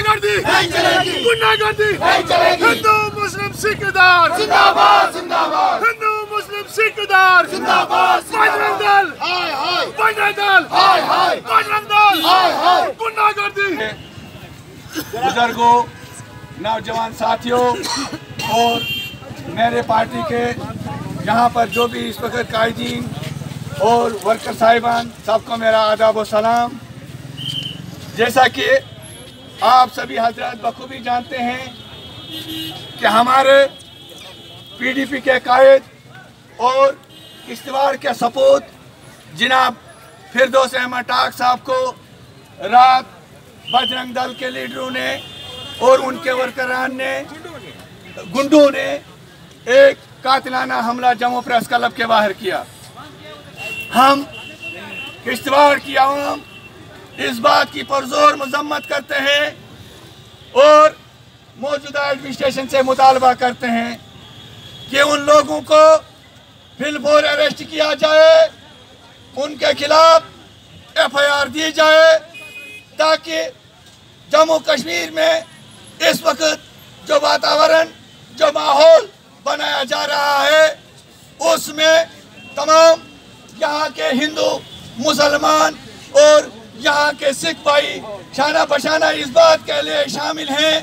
گردی گردی ہندو مسلم سکھ دار ہندو مسلم سکھ دار بجرنگ دل! بجرنگ دل! بجرنگ دل! گردی بزرگوں نوجوان ساتھیوں اور میرے پارٹی کے یہاں پر جو بھی اس وقت قائدین اور ورکر صاحبان سب کو میرا آداب و سلام۔ جیسا کہ آپ سبھی حضرات بخوبی جانتے ہیں کہ ہمارے پی ڈی پی کے قائد اور اشتوار کے سپوت جناب فردوس احمد ٹاک صاحب کو رات بجرنگ دل کے لیڈروں نے اور ان کے ورکران نے، گنڈوں نے ایک قاتلانہ حملہ جموں پریس کلب کے باہر کیا۔ ہم کشتواڑ کی عوام اس بات کی پرزور مذمت کرتے ہیں اور موجودہ ایڈمنسٹریشن سے مطالبہ کرتے ہیں کہ ان لوگوں کو فل فور اریسٹ کیا جائے، ان کے خلاف ایف آئی آر دی جائے تاکہ جموں کشمیر میں اس وقت جو واتاورن، جو ماحول بنایا جا رہا ہے، اس میں تمام یہاں کے ہندو، مسلمان اور یہاں کے سکھ بھائی شانہ بشانہ اس بات کے لیے شامل ہیں